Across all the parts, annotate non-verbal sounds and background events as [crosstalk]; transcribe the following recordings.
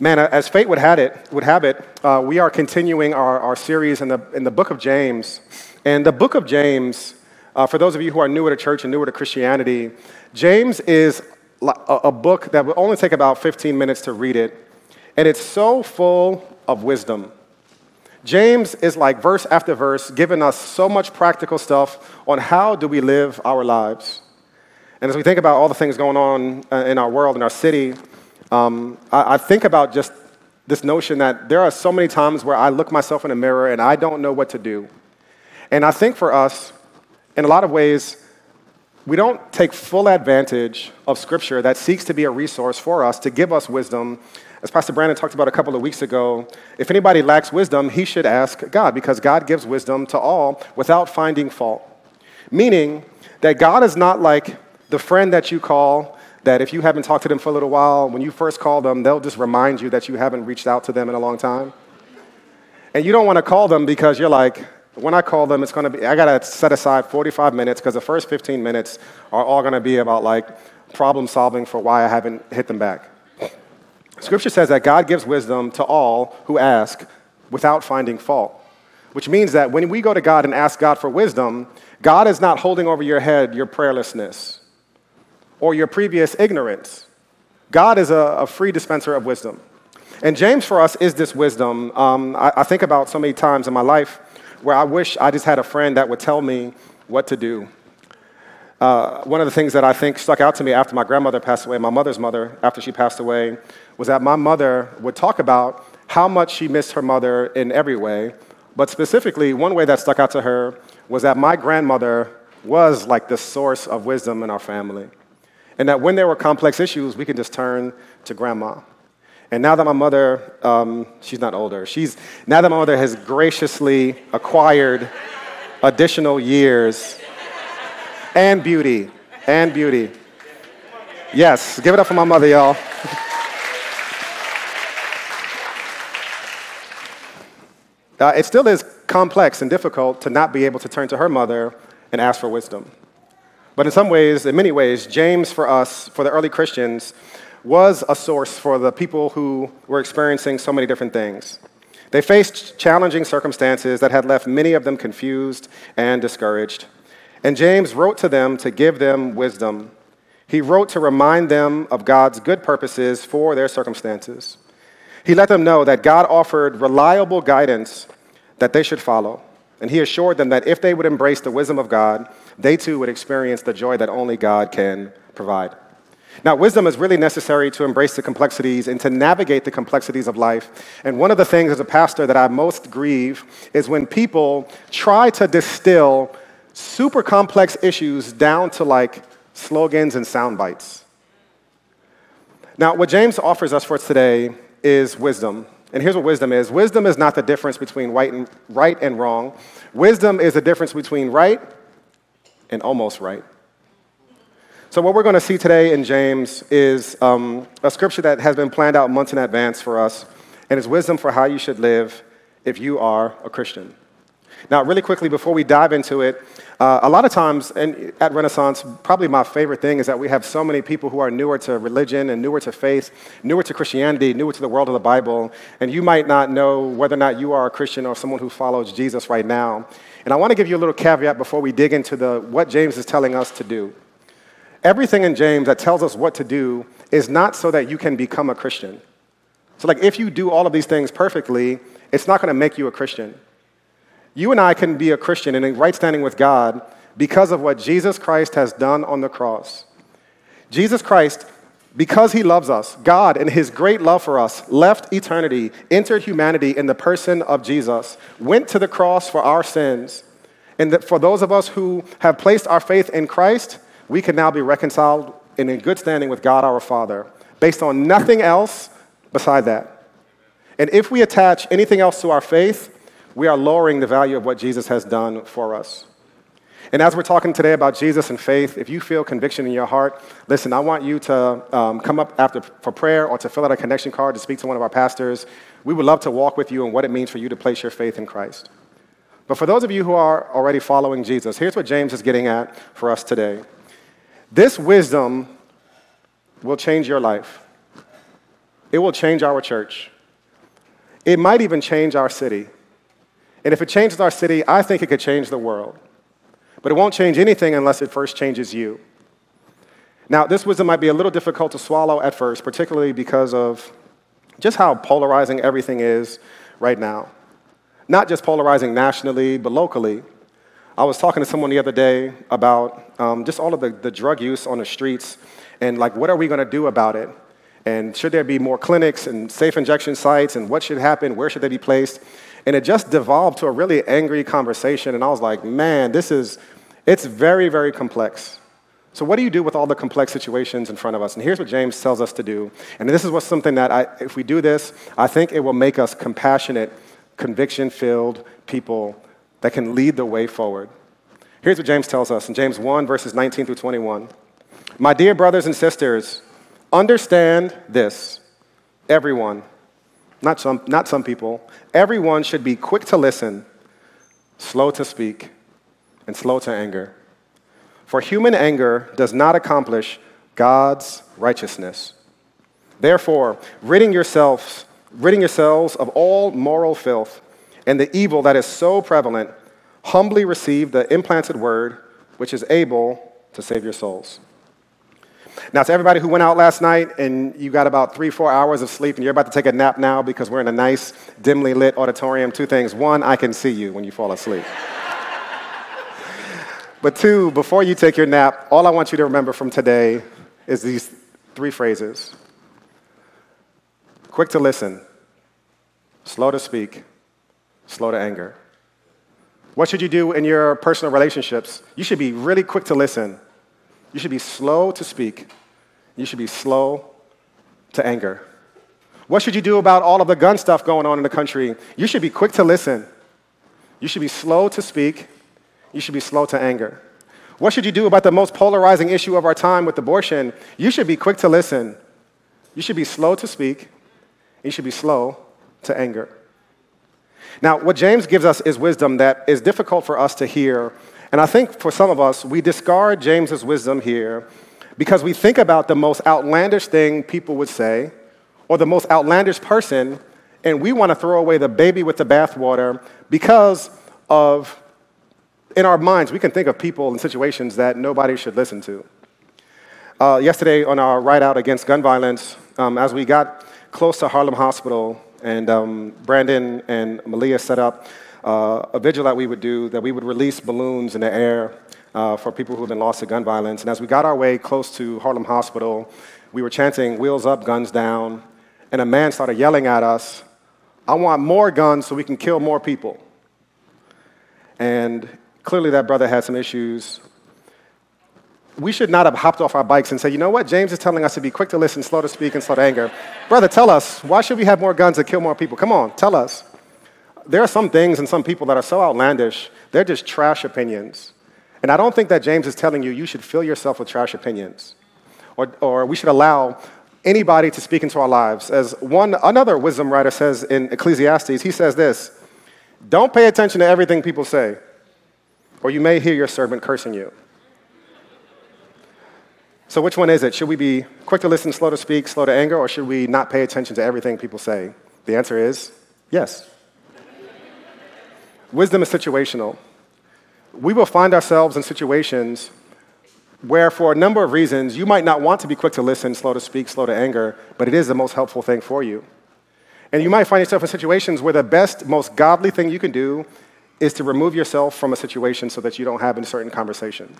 Man, as fate would have it, would have it uh, we are continuing our, our series in the, in the book of James. And the book of James, uh, for those of you who are newer to church and newer to Christianity, James is a, a book that will only take about 15 minutes to read it. And it's so full of wisdom. James is like verse after verse, giving us so much practical stuff on how do we live our lives. And as we think about all the things going on uh, in our world, in our city, um, I, I think about just this notion that there are so many times where I look myself in the mirror and I don't know what to do. And I think for us, in a lot of ways, we don't take full advantage of Scripture that seeks to be a resource for us to give us wisdom as Pastor Brandon talked about a couple of weeks ago, if anybody lacks wisdom, he should ask God because God gives wisdom to all without finding fault. Meaning that God is not like the friend that you call that if you haven't talked to them for a little while, when you first call them, they'll just remind you that you haven't reached out to them in a long time. And you don't want to call them because you're like, when I call them, it's going to be, I got to set aside 45 minutes because the first 15 minutes are all going to be about like problem solving for why I haven't hit them back. Scripture says that God gives wisdom to all who ask without finding fault, which means that when we go to God and ask God for wisdom, God is not holding over your head your prayerlessness or your previous ignorance. God is a, a free dispenser of wisdom. And James, for us, is this wisdom. Um, I, I think about so many times in my life where I wish I just had a friend that would tell me what to do. Uh, one of the things that I think stuck out to me after my grandmother passed away, my mother's mother, after she passed away, was that my mother would talk about how much she missed her mother in every way. But specifically, one way that stuck out to her was that my grandmother was like the source of wisdom in our family. And that when there were complex issues, we could just turn to grandma. And now that my mother, um, she's not older, she's, now that my mother has graciously acquired additional years and beauty, and beauty. Yes, give it up for my mother, y'all. uh, it still is complex and difficult to not be able to turn to her mother and ask for wisdom. But in some ways, in many ways, James for us, for the early Christians, was a source for the people who were experiencing so many different things. They faced challenging circumstances that had left many of them confused and discouraged. And James wrote to them to give them wisdom. He wrote to remind them of God's good purposes for their circumstances. He let them know that God offered reliable guidance that they should follow. And he assured them that if they would embrace the wisdom of God, they too would experience the joy that only God can provide. Now, wisdom is really necessary to embrace the complexities and to navigate the complexities of life. And one of the things as a pastor that I most grieve is when people try to distill super complex issues down to like slogans and sound bites. Now, what James offers us for today is wisdom. And here's what wisdom is wisdom is not the difference between right and, right and wrong, wisdom is the difference between right and almost right. So, what we're going to see today in James is um, a scripture that has been planned out months in advance for us, and it's wisdom for how you should live if you are a Christian. Now, really quickly, before we dive into it, uh, a lot of times and at Renaissance, probably my favorite thing is that we have so many people who are newer to religion and newer to faith, newer to Christianity, newer to the world of the Bible, and you might not know whether or not you are a Christian or someone who follows Jesus right now. And I want to give you a little caveat before we dig into the, what James is telling us to do. Everything in James that tells us what to do is not so that you can become a Christian. So, like, if you do all of these things perfectly, it's not going to make you a Christian. You and I can be a Christian and in right standing with God because of what Jesus Christ has done on the cross. Jesus Christ, because he loves us, God, in his great love for us, left eternity, entered humanity in the person of Jesus, went to the cross for our sins. And that for those of us who have placed our faith in Christ, we can now be reconciled and in good standing with God our Father, based on nothing else beside that. And if we attach anything else to our faith, we are lowering the value of what Jesus has done for us. And as we're talking today about Jesus and faith, if you feel conviction in your heart, listen, I want you to um, come up after for prayer or to fill out a connection card to speak to one of our pastors. We would love to walk with you and what it means for you to place your faith in Christ. But for those of you who are already following Jesus, here's what James is getting at for us today. This wisdom will change your life. it will change our church. It might even change our city. And if it changes our city, I think it could change the world. But it won't change anything unless it first changes you. Now, this wisdom might be a little difficult to swallow at first, particularly because of just how polarizing everything is right now. Not just polarizing nationally, but locally. I was talking to someone the other day about um, just all of the, the drug use on the streets and, like, what are we going to do about it? And should there be more clinics and safe injection sites? And what should happen? Where should they be placed? And it just devolved to a really angry conversation. And I was like, man, this is, it's very, very complex. So, what do you do with all the complex situations in front of us? And here's what James tells us to do. And this is what's something that, I, if we do this, I think it will make us compassionate, conviction filled people that can lead the way forward. Here's what James tells us in James 1, verses 19 through 21. My dear brothers and sisters, understand this. Everyone, not some, not some people, everyone should be quick to listen, slow to speak, and slow to anger. For human anger does not accomplish God's righteousness. Therefore, ridding yourselves, ridding yourselves of all moral filth and the evil that is so prevalent, humbly receive the implanted word which is able to save your souls. Now, to everybody who went out last night and you got about three, four hours of sleep and you're about to take a nap now because we're in a nice, dimly lit auditorium, two things. One, I can see you when you fall asleep. But two, before you take your nap, all I want you to remember from today is these three phrases quick to listen, slow to speak, slow to anger. What should you do in your personal relationships? You should be really quick to listen. You should be slow to speak. You should be slow to anger. What should you do about all of the gun stuff going on in the country? You should be quick to listen. You should be slow to speak you should be slow to anger. What should you do about the most polarizing issue of our time with abortion? You should be quick to listen. You should be slow to speak. You should be slow to anger. Now, what James gives us is wisdom that is difficult for us to hear. And I think for some of us, we discard James's wisdom here because we think about the most outlandish thing people would say or the most outlandish person, and we want to throw away the baby with the bathwater because of in our minds, we can think of people and situations that nobody should listen to. Uh, yesterday, on our ride out against gun violence, um, as we got close to Harlem Hospital, and um, Brandon and Malia set up uh, a vigil that we would do, that we would release balloons in the air uh, for people who have been lost to gun violence. And as we got our way close to Harlem Hospital, we were chanting, Wheels up, guns down. And a man started yelling at us, I want more guns so we can kill more people. And Clearly, that brother had some issues. We should not have hopped off our bikes and said, you know what? James is telling us to be quick to listen, slow to speak, and slow to anger. Brother, tell us, why should we have more guns to kill more people? Come on, tell us. There are some things and some people that are so outlandish, they're just trash opinions. And I don't think that James is telling you you should fill yourself with trash opinions or, or we should allow anybody to speak into our lives. As one, another wisdom writer says in Ecclesiastes, he says this Don't pay attention to everything people say or you may hear your servant cursing you. So, which one is it? Should we be quick to listen, slow to speak, slow to anger, or should we not pay attention to everything people say? The answer is yes. Wisdom is situational. We will find ourselves in situations where, for a number of reasons, you might not want to be quick to listen, slow to speak, slow to anger, but it is the most helpful thing for you. And you might find yourself in situations where the best, most godly thing you can do is to remove yourself from a situation so that you don't have a certain conversation.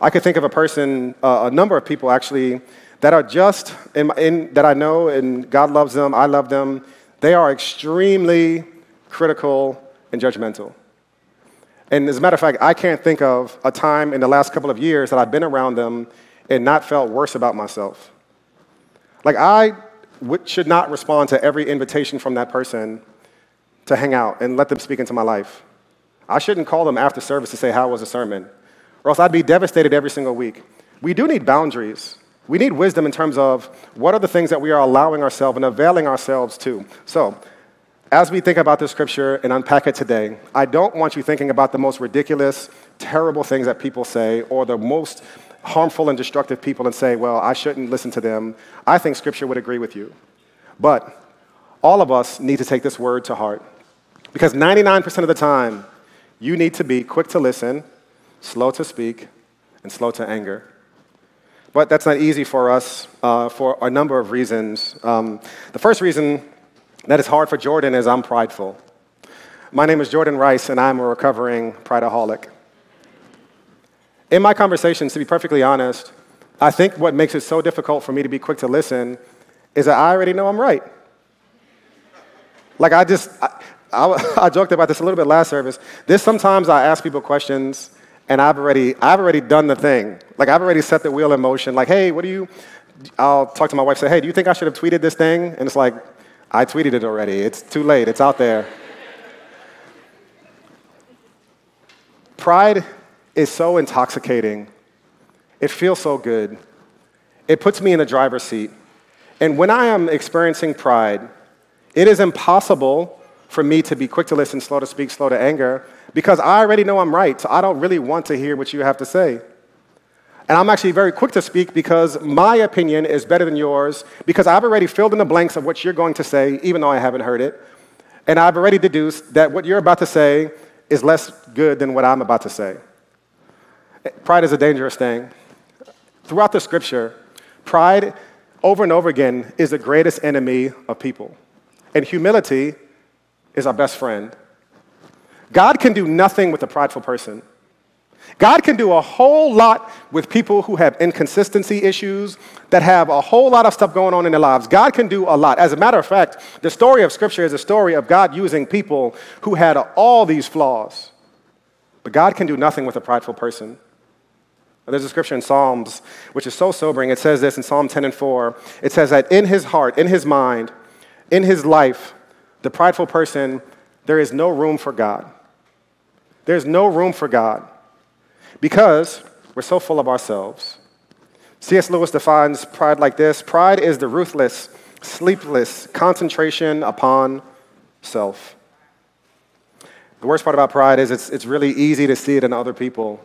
I could think of a person, uh, a number of people actually, that are just, in, in, that I know, and God loves them, I love them. They are extremely critical and judgmental. And as a matter of fact, I can't think of a time in the last couple of years that I've been around them and not felt worse about myself. Like, I should not respond to every invitation from that person to hang out and let them speak into my life. I shouldn't call them after service to say, How was the sermon? Or else I'd be devastated every single week. We do need boundaries. We need wisdom in terms of what are the things that we are allowing ourselves and availing ourselves to. So, as we think about this scripture and unpack it today, I don't want you thinking about the most ridiculous, terrible things that people say or the most harmful and destructive people and say, well, I shouldn't listen to them. I think scripture would agree with you. But all of us need to take this word to heart because 99% of the time, you need to be quick to listen, slow to speak, and slow to anger. But that's not easy for us uh, for a number of reasons. Um, the first reason that is hard for Jordan is I'm prideful. My name is Jordan Rice, and I'm a recovering prideaholic. In my conversations, to be perfectly honest, I think what makes it so difficult for me to be quick to listen is that I already know I'm right. Like, I just, I, [laughs] I joked about this a little bit last service. This sometimes I ask people questions and I've already, I've already done the thing. Like, I've already set the wheel in motion. Like, hey, what do you, I'll talk to my wife, say, hey, do you think I should have tweeted this thing? And it's like, I tweeted it already. It's too late. It's out there. Pride is so intoxicating. It feels so good. It puts me in the driver's seat. And when I am experiencing pride, it is impossible for me to be quick to listen, slow to speak, slow to anger, because I already know I'm right, so I don't really want to hear what you have to say. And I'm actually very quick to speak because my opinion is better than yours, because I've already filled in the blanks of what you're going to say, even though I haven't heard it. And I've already deduced that what you're about to say is less good than what I'm about to say. Pride is a dangerous thing. Throughout the scripture, pride over and over again is the greatest enemy of people. And humility is our best friend. God can do nothing with a prideful person. God can do a whole lot with people who have inconsistency issues, that have a whole lot of stuff going on in their lives. God can do a lot. As a matter of fact, the story of Scripture is a story of God using people who had all these flaws. But God can do nothing with a prideful person. There's a scripture in Psalms which is so sobering. It says this in Psalm 10 and 4. It says that in his heart, in his mind, in his life, the prideful person, there is no room for God. There's no room for God because we're so full of ourselves. C.S. Lewis defines pride like this Pride is the ruthless, sleepless concentration upon self. The worst part about pride is it's, it's really easy to see it in other people.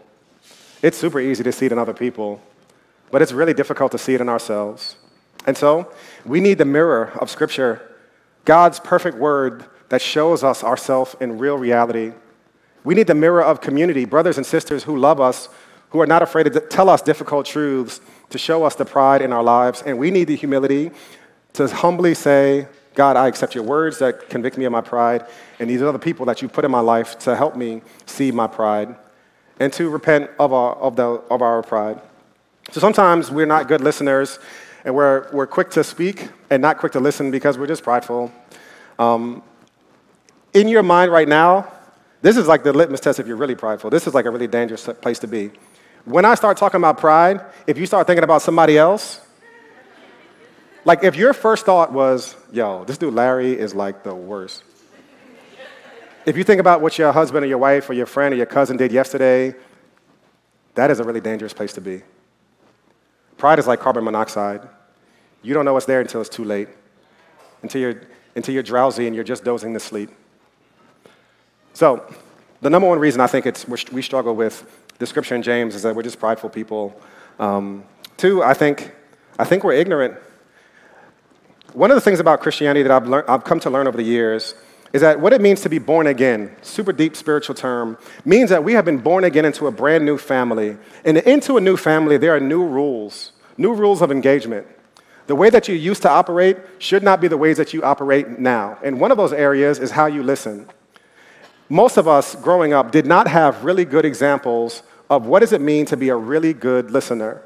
It's super easy to see it in other people, but it's really difficult to see it in ourselves. And so, we need the mirror of Scripture God's perfect word that shows us ourselves in real reality. We need the mirror of community, brothers and sisters who love us, who are not afraid to tell us difficult truths, to show us the pride in our lives. And we need the humility to humbly say, God, I accept your words that convict me of my pride, and these are the people that you put in my life to help me see my pride, and to repent of our, of, the, of our pride. So sometimes we're not good listeners, and we're, we're quick to speak and not quick to listen because we're just prideful. Um, in your mind right now, this is like the litmus test if you're really prideful. This is like a really dangerous place to be. When I start talking about pride, if you start thinking about somebody else, like if your first thought was, yo, this dude Larry is like the worst. If you think about what your husband or your wife or your friend or your cousin did yesterday, that is a really dangerous place to be. Pride is like carbon monoxide. You don't know what's there until it's too late, until you're, until you're drowsy and you're just dozing to sleep. So, the number one reason I think it's, we struggle with the scripture in James is that we're just prideful people. Um, two, I think, I think we're ignorant. One of the things about Christianity that I've, I've come to learn over the years is that what it means to be born again, super deep spiritual term, means that we have been born again into a brand new family. And into a new family, there are new rules, new rules of engagement. The way that you used to operate should not be the ways that you operate now. And one of those areas is how you listen. Most of us growing up did not have really good examples of what does it mean to be a really good listener.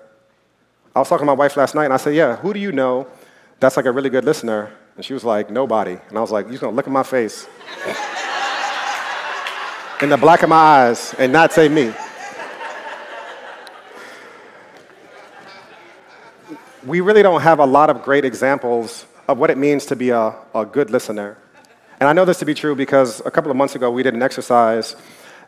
I was talking to my wife last night and I said, Yeah, who do you know that's like a really good listener? And she was like, nobody. And I was like, you're gonna look at my face [laughs] in the black of my eyes and not say me. We really don't have a lot of great examples of what it means to be a, a good listener. And I know this to be true because a couple of months ago we did an exercise.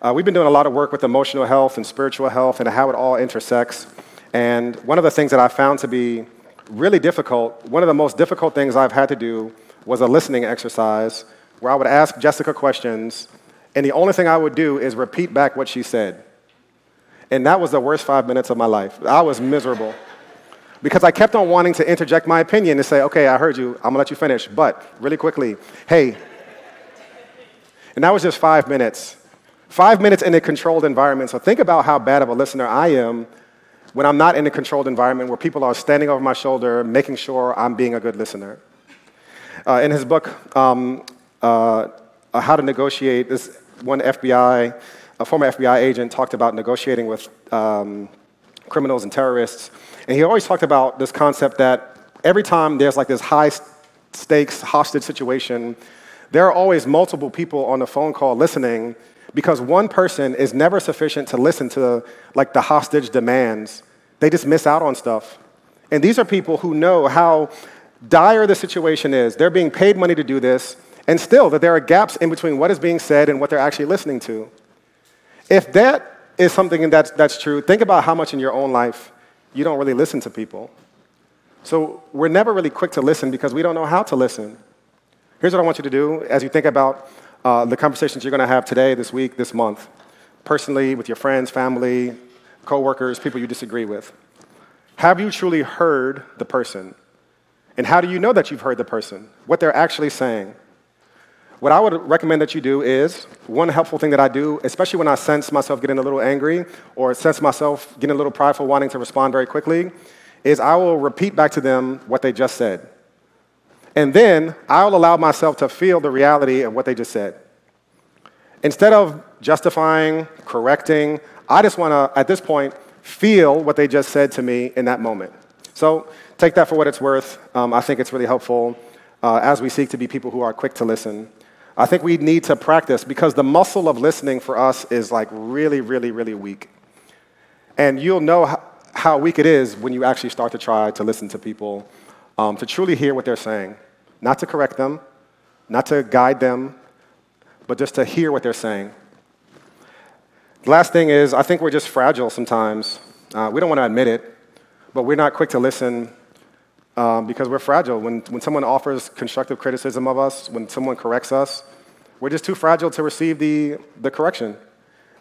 Uh, we've been doing a lot of work with emotional health and spiritual health and how it all intersects. And one of the things that I found to be really difficult. One of the most difficult things I've had to do was a listening exercise where I would ask Jessica questions, and the only thing I would do is repeat back what she said. And that was the worst five minutes of my life. I was miserable. Because I kept on wanting to interject my opinion and say, okay, I heard you, I'm gonna let you finish, but really quickly, hey. And that was just five minutes. Five minutes in a controlled environment. So think about how bad of a listener I am when I'm not in a controlled environment where people are standing over my shoulder, making sure I'm being a good listener. Uh, in his book, um, uh, How to Negotiate, this one FBI, a former FBI agent talked about negotiating with um, criminals and terrorists. And he always talked about this concept that every time there's like this high stakes hostage situation, there are always multiple people on the phone call listening because one person is never sufficient to listen to like the hostage demands. They just miss out on stuff. And these are people who know how dire the situation is. They're being paid money to do this, and still that there are gaps in between what is being said and what they're actually listening to. If that is something that's, that's true, think about how much in your own life you don't really listen to people. So we're never really quick to listen because we don't know how to listen. Here's what I want you to do as you think about uh, the conversations you're going to have today, this week, this month, personally, with your friends, family, coworkers, people you disagree with. Have you truly heard the person? And how do you know that you've heard the person? What they're actually saying? What I would recommend that you do is one helpful thing that I do, especially when I sense myself getting a little angry or sense myself getting a little prideful, wanting to respond very quickly, is I will repeat back to them what they just said. And then I'll allow myself to feel the reality of what they just said. Instead of justifying, correcting, I just want to, at this point, feel what they just said to me in that moment. So take that for what it's worth. Um, I think it's really helpful uh, as we seek to be people who are quick to listen. I think we need to practice because the muscle of listening for us is like really, really, really weak. And you'll know how, weak it is when you actually start to try to listen to people um, to truly hear what they're saying, not to correct them, not to guide them, but just to hear what they're saying. The last thing is, I think we're just fragile sometimes. Uh, we don't want to admit it, but we're not quick to listen um, because we're fragile. When, when someone offers constructive criticism of us, when someone corrects us, we're just too fragile to receive the, the correction.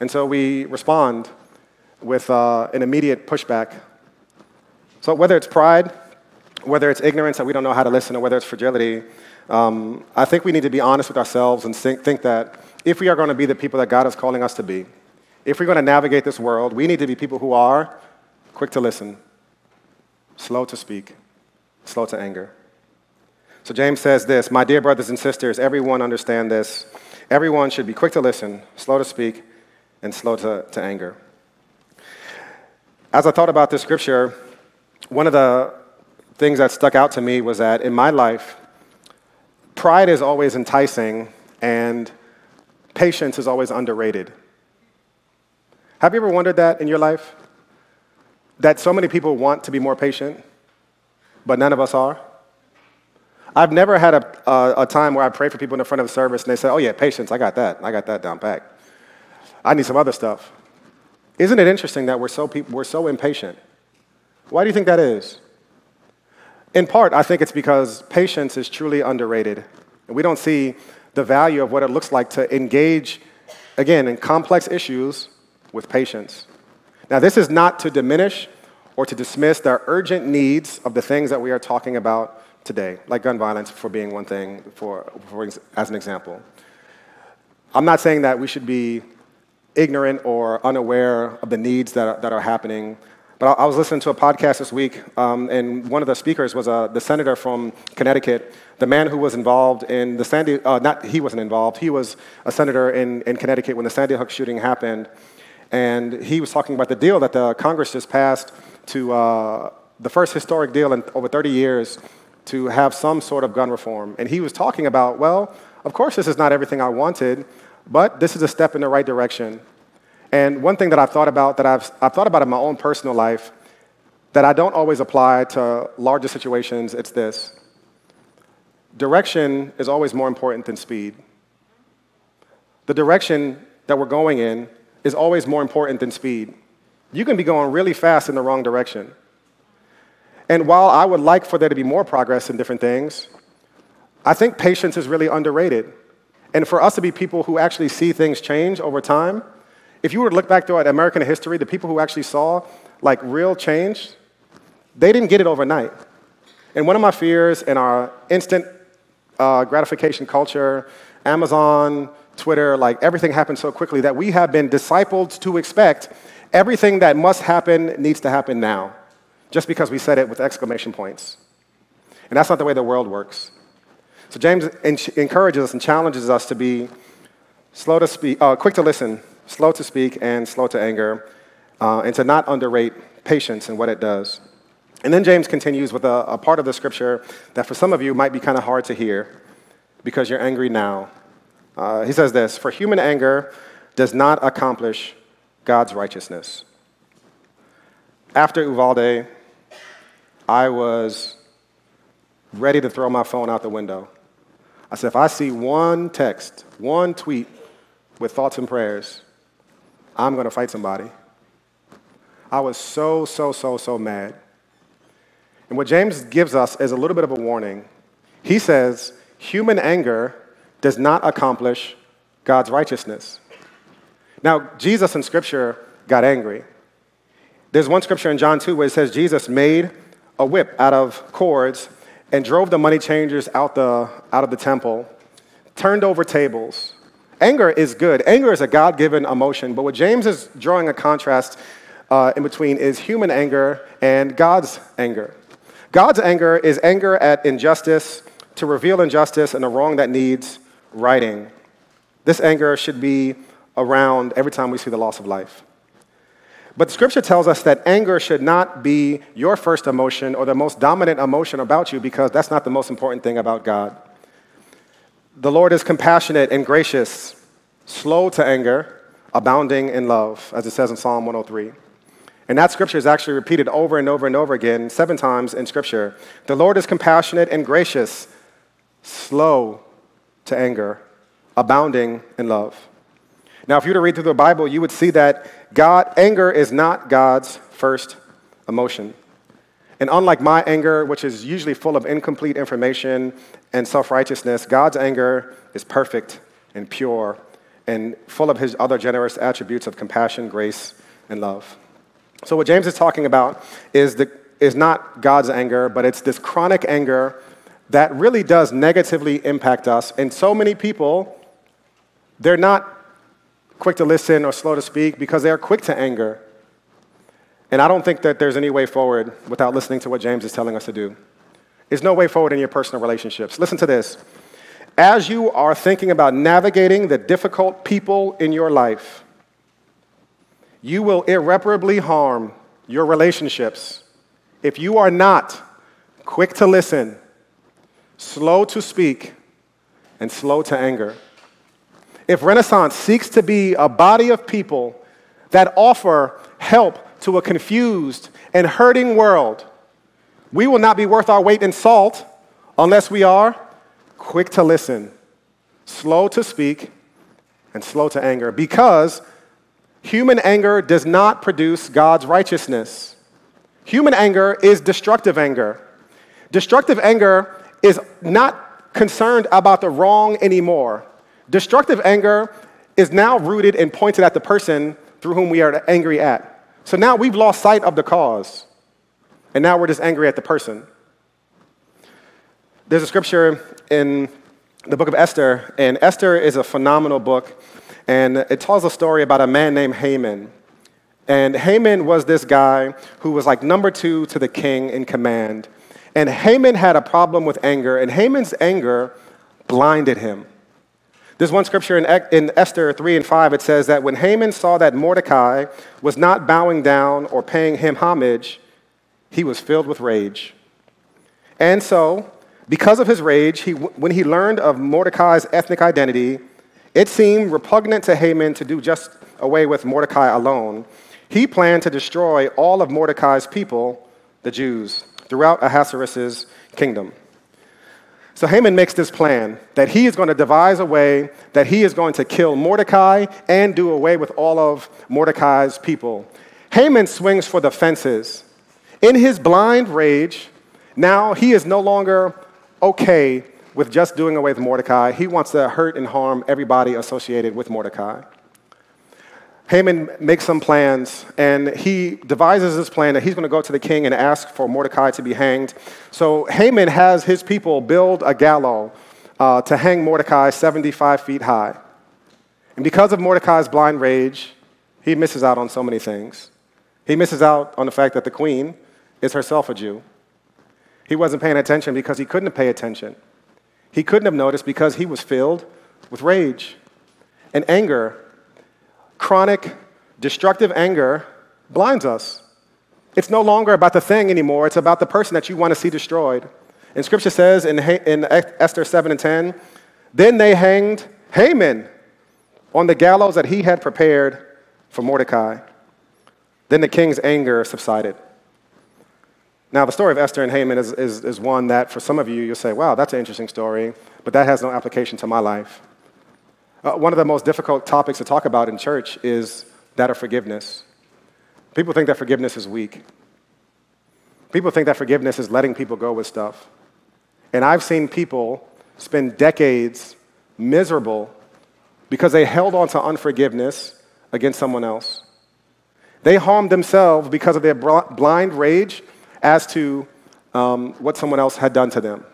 And so we respond with uh, an immediate pushback. So whether it's pride, whether it's ignorance that we don't know how to listen or whether it's fragility, um, I think we need to be honest with ourselves and think, think that if we are going to be the people that God is calling us to be, if we're going to navigate this world, we need to be people who are quick to listen, slow to speak, slow to anger. So James says this My dear brothers and sisters, everyone understand this. Everyone should be quick to listen, slow to speak, and slow to, to anger. As I thought about this scripture, one of the things that stuck out to me was that in my life, pride is always enticing and patience is always underrated. Have you ever wondered that in your life? That so many people want to be more patient, but none of us are? I've never had a, a, a time where I pray for people in the front of the service and they say, oh, yeah, patience, I got that. I got that down pat. I need some other stuff. Isn't it interesting that we're so, pe- we're so impatient? Why do you think that is? In part, I think it's because patience is truly underrated. And we don't see the value of what it looks like to engage, again, in complex issues with patience. Now, this is not to diminish or to dismiss the urgent needs of the things that we are talking about today, like gun violence, for being one thing, for, for, as an example. I'm not saying that we should be ignorant or unaware of the needs that are, that are happening but I was listening to a podcast this week, um, and one of the speakers was uh, the senator from Connecticut, the man who was involved in the Sandy, uh, not he wasn't involved, he was a senator in, in Connecticut when the Sandy Hook shooting happened. And he was talking about the deal that the Congress just passed to uh, the first historic deal in over 30 years to have some sort of gun reform. And he was talking about, well, of course, this is not everything I wanted, but this is a step in the right direction. And one thing that I've thought about, that I've, I've thought about in my own personal life, that I don't always apply to larger situations, it's this. Direction is always more important than speed. The direction that we're going in is always more important than speed. You can be going really fast in the wrong direction. And while I would like for there to be more progress in different things, I think patience is really underrated. And for us to be people who actually see things change over time, if you were to look back throughout American history, the people who actually saw like real change, They didn't get it overnight. And one of my fears in our instant uh, gratification culture, Amazon, Twitter, like everything happens so quickly that we have been discipled to expect everything that must happen needs to happen now, just because we said it with exclamation points. And that's not the way the world works. So James encourages us and challenges us to be slow to speak, uh, quick to listen, slow to speak, and slow to anger, uh, and to not underrate patience and what it does. And then James continues with a, a part of the scripture that for some of you might be kind of hard to hear because you're angry now. Uh, he says this For human anger does not accomplish God's righteousness. After Uvalde, I was ready to throw my phone out the window. I said, if I see one text, one tweet with thoughts and prayers, I'm going to fight somebody. I was so, so, so, so mad. And what James gives us is a little bit of a warning. He says, human anger does not accomplish God's righteousness. Now, Jesus in Scripture got angry. There's one scripture in John 2 where it says Jesus made a whip out of cords and drove the money changers out, the, out of the temple, turned over tables. Anger is good. Anger is a God given emotion, but what James is drawing a contrast uh, in between is human anger and God's anger. God's anger is anger at injustice, to reveal injustice and a wrong that needs righting. This anger should be around every time we see the loss of life. But scripture tells us that anger should not be your first emotion or the most dominant emotion about you because that's not the most important thing about God. The Lord is compassionate and gracious, slow to anger, abounding in love, as it says in Psalm 103. And that scripture is actually repeated over and over and over again, seven times in scripture. The Lord is compassionate and gracious, slow to anger, abounding in love. Now, if you were to read through the Bible, you would see that God, anger is not God's first emotion. And unlike my anger, which is usually full of incomplete information and self righteousness, God's anger is perfect and pure and full of his other generous attributes of compassion, grace, and love. So, what James is talking about is, the, is not God's anger, but it's this chronic anger that really does negatively impact us. And so many people, they're not quick to listen or slow to speak because they are quick to anger. And I don't think that there's any way forward without listening to what James is telling us to do. There's no way forward in your personal relationships. Listen to this. As you are thinking about navigating the difficult people in your life, you will irreparably harm your relationships if you are not quick to listen, slow to speak, and slow to anger. If Renaissance seeks to be a body of people that offer help to a confused and hurting world, we will not be worth our weight in salt unless we are quick to listen, slow to speak, and slow to anger because Human anger does not produce God's righteousness. Human anger is destructive anger. Destructive anger is not concerned about the wrong anymore. Destructive anger is now rooted and pointed at the person through whom we are angry at. So now we've lost sight of the cause, and now we're just angry at the person. There's a scripture in the book of Esther, and Esther is a phenomenal book. And it tells a story about a man named Haman. And Haman was this guy who was like number two to the king in command. And Haman had a problem with anger, and Haman's anger blinded him. There's one scripture in, in Esther 3 and 5. It says that when Haman saw that Mordecai was not bowing down or paying him homage, he was filled with rage. And so, because of his rage, he, when he learned of Mordecai's ethnic identity, it seemed repugnant to Haman to do just away with Mordecai alone. He planned to destroy all of Mordecai's people, the Jews, throughout Ahasuerus' kingdom. So Haman makes this plan that he is going to devise a way that he is going to kill Mordecai and do away with all of Mordecai's people. Haman swings for the fences. In his blind rage, now he is no longer okay with just doing away with Mordecai. He wants to hurt and harm everybody associated with Mordecai. Haman makes some plans, and he devises this plan that he's going to go to the king and ask for Mordecai to be hanged. So Haman has his people build a gallows uh, to hang Mordecai 75 feet high. And because of Mordecai's blind rage, he misses out on so many things. He misses out on the fact that the queen is herself a Jew. He wasn't paying attention because he couldn't pay attention. He couldn't have noticed because he was filled with rage and anger chronic, destructive anger blinds us. It's no longer about the thing anymore, it's about the person that you want to see destroyed. And scripture says in, in Esther 7 and 10, then they hanged Haman on the gallows that he had prepared for Mordecai. Then the king's anger subsided. Now, the story of Esther and Haman is, is, is one that for some of you, you'll say, wow, that's an interesting story, but that has no application to my life. Uh, one of the most difficult topics to talk about in church is that of forgiveness. People think that forgiveness is weak. People think that forgiveness is letting people go with stuff. And I've seen people spend decades miserable because they held on to unforgiveness against someone else. They harmed themselves because of their blind rage as to um, what someone else had done to them.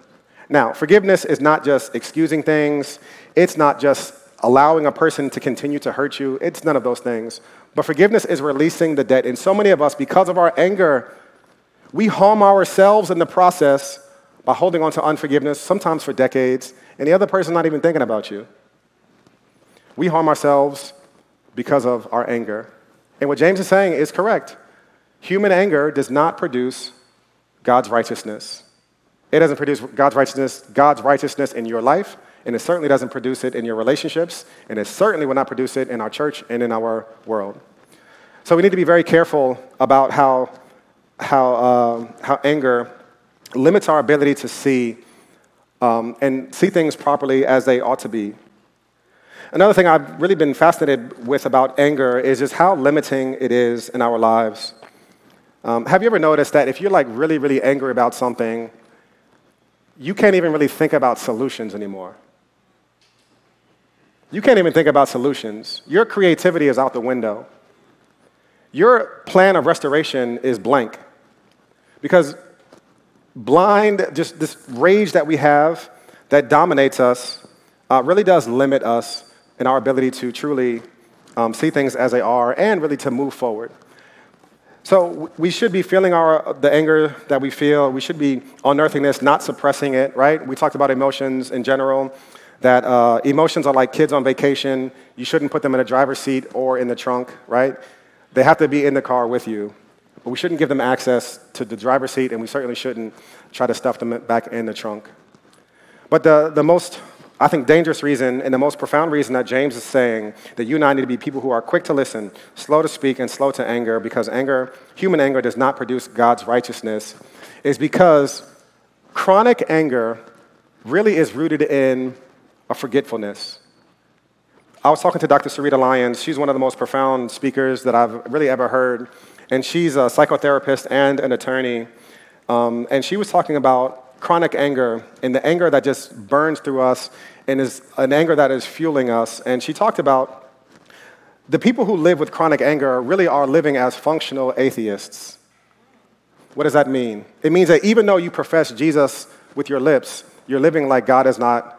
Now, forgiveness is not just excusing things, it's not just allowing a person to continue to hurt you. It's none of those things. But forgiveness is releasing the debt. And so many of us, because of our anger, we harm ourselves in the process by holding on to unforgiveness, sometimes for decades, and the other person not even thinking about you. We harm ourselves because of our anger. And what James is saying is correct. Human anger does not produce God's righteousness. It doesn't produce God's righteousness, God's righteousness in your life and it certainly doesn't produce it in your relationships, and it certainly will not produce it in our church and in our world. So we need to be very careful about how, how, uh, how anger limits our ability to see um, and see things properly as they ought to be. Another thing I've really been fascinated with about anger is just how limiting it is in our lives. Um, have you ever noticed that if you're like really, really angry about something, you can't even really think about solutions anymore? You can't even think about solutions. Your creativity is out the window. Your plan of restoration is blank. Because blind, just this rage that we have that dominates us, uh, really does limit us in our ability to truly um, see things as they are and really to move forward. So we should be feeling our, the anger that we feel. We should be unearthing this, not suppressing it, right? We talked about emotions in general that uh, emotions are like kids on vacation. You shouldn't put them in a driver's seat or in the trunk, right? They have to be in the car with you. But we shouldn't give them access to the driver's seat, and we certainly shouldn't try to stuff them back in the trunk. But the, the most, I think, dangerous reason and the most profound reason that James is saying that you and I need to be people who are quick to listen, slow to speak, and slow to anger, because anger, human anger, does not produce God's righteousness, is because chronic anger really is rooted in of forgetfulness. I was talking to Dr. Sarita Lyons. She's one of the most profound speakers that I've really ever heard. And she's a psychotherapist and an attorney. Um, and she was talking about chronic anger and the anger that just burns through us and is an anger that is fueling us. And she talked about the people who live with chronic anger really are living as functional atheists. What does that mean? It means that even though you profess Jesus with your lips, you're living like God is not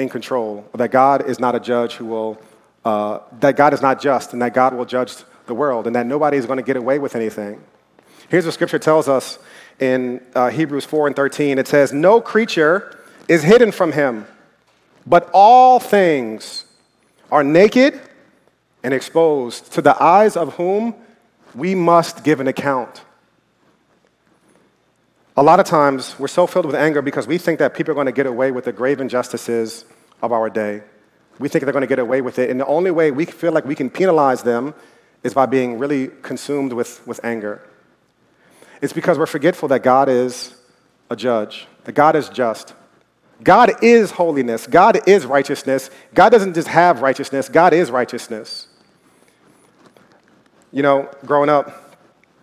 in control, that God is not a judge who will, uh, that God is not just, and that God will judge the world, and that nobody is going to get away with anything. Here's what Scripture tells us in uh, Hebrews 4 and 13 it says, No creature is hidden from him, but all things are naked and exposed to the eyes of whom we must give an account. A lot of times, we're so filled with anger because we think that people are going to get away with the grave injustices of our day. We think they're going to get away with it. And the only way we feel like we can penalize them is by being really consumed with, with anger. It's because we're forgetful that God is a judge, that God is just. God is holiness. God is righteousness. God doesn't just have righteousness, God is righteousness. You know, growing up,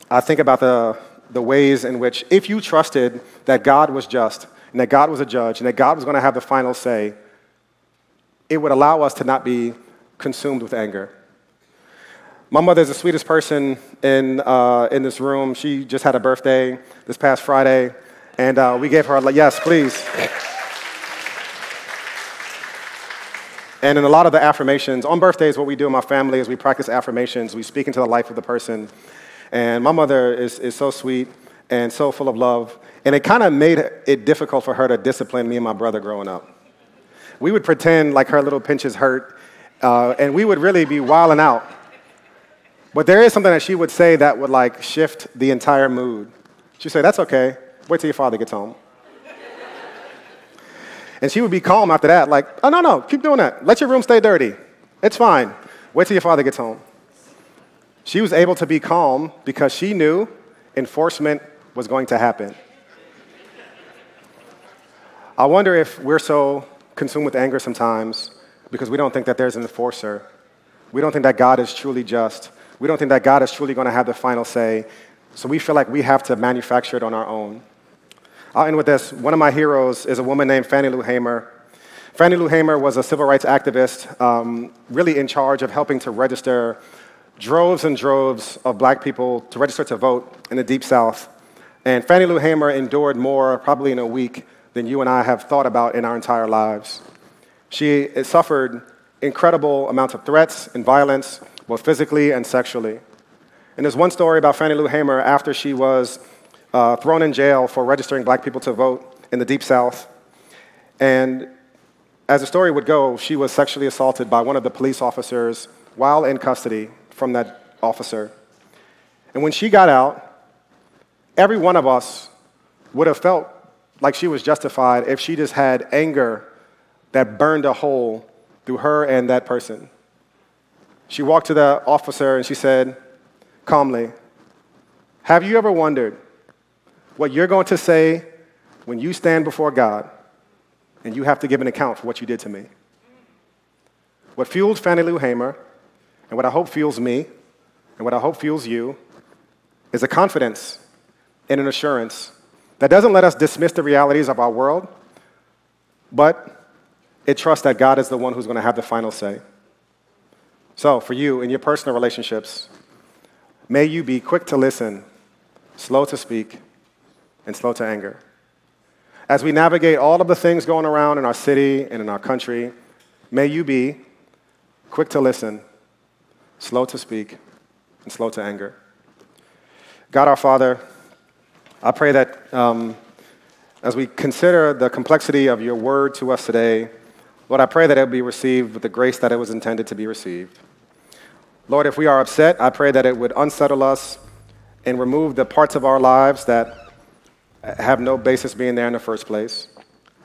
I think about the, the ways in which, if you trusted that God was just, and that God was a judge, and that God was going to have the final say, it would allow us to not be consumed with anger. My mother is the sweetest person in, uh, in this room. She just had a birthday this past Friday, and uh, we gave her a, yes, please. And in a lot of the affirmations, on birthdays, what we do in my family is we practice affirmations. We speak into the life of the person. And my mother is, is so sweet and so full of love. And it kind of made it difficult for her to discipline me and my brother growing up. We would pretend like her little pinches hurt, uh, and we would really be wilding out. But there is something that she would say that would like shift the entire mood. She'd say, That's okay. Wait till your father gets home. And she would be calm after that, like, oh, no, no, keep doing that. Let your room stay dirty. It's fine. Wait till your father gets home. She was able to be calm because she knew enforcement was going to happen. I wonder if we're so consumed with anger sometimes because we don't think that there's an enforcer. We don't think that God is truly just. We don't think that God is truly going to have the final say. So we feel like we have to manufacture it on our own. I'll end with this. One of my heroes is a woman named Fannie Lou Hamer. Fannie Lou Hamer was a civil rights activist, um, really in charge of helping to register droves and droves of black people to register to vote in the Deep South. And Fannie Lou Hamer endured more, probably in a week, than you and I have thought about in our entire lives. She suffered incredible amounts of threats and violence, both physically and sexually. And there's one story about Fannie Lou Hamer after she was uh, thrown in jail for registering black people to vote in the Deep South. And as the story would go, she was sexually assaulted by one of the police officers while in custody from that officer. And when she got out, every one of us would have felt like she was justified if she just had anger that burned a hole through her and that person. She walked to the officer and she said, calmly, Have you ever wondered what you're going to say when you stand before God and you have to give an account for what you did to me. What fueled Fannie Lou Hamer, and what I hope fuels me, and what I hope fuels you, is a confidence and an assurance that doesn't let us dismiss the realities of our world, but it trusts that God is the one who's going to have the final say. So, for you in your personal relationships, may you be quick to listen, slow to speak, and slow to anger. As we navigate all of the things going around in our city and in our country, may you be quick to listen, slow to speak, and slow to anger. God our Father, I pray that um, as we consider the complexity of your word to us today, Lord, I pray that it be received with the grace that it was intended to be received. Lord, if we are upset, I pray that it would unsettle us and remove the parts of our lives that have no basis being there in the first place.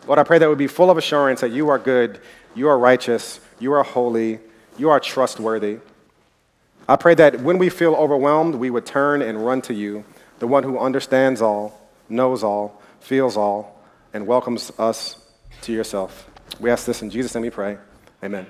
Lord, I pray that we be full of assurance that you are good, you are righteous, you are holy, you are trustworthy. I pray that when we feel overwhelmed, we would turn and run to you, the one who understands all, knows all, feels all, and welcomes us to yourself. We ask this in Jesus' name we pray. Amen.